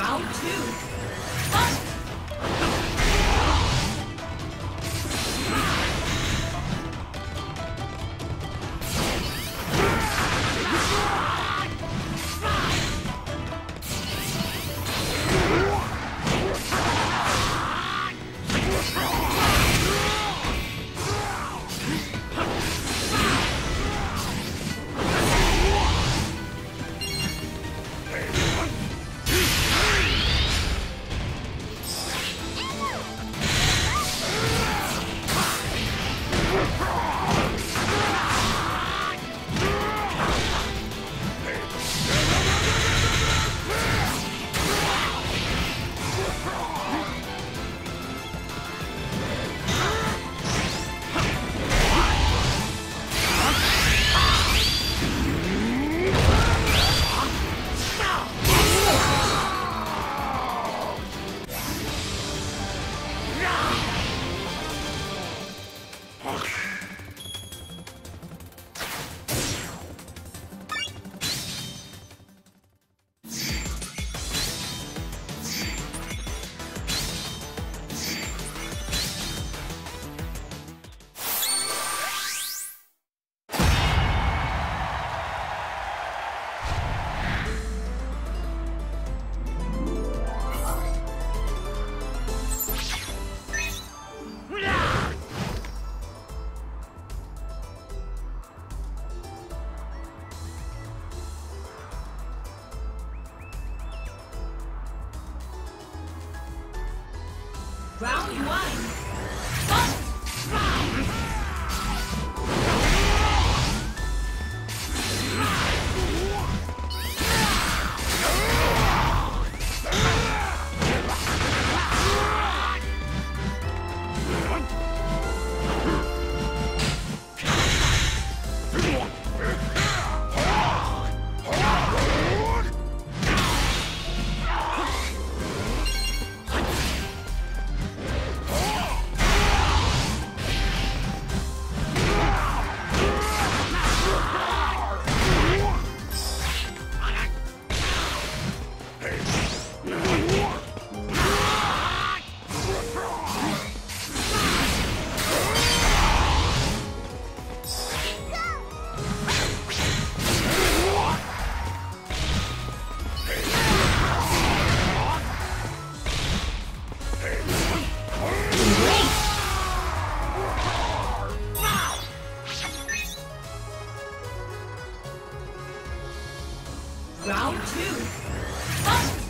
Round two. Round one. Fight! あっ。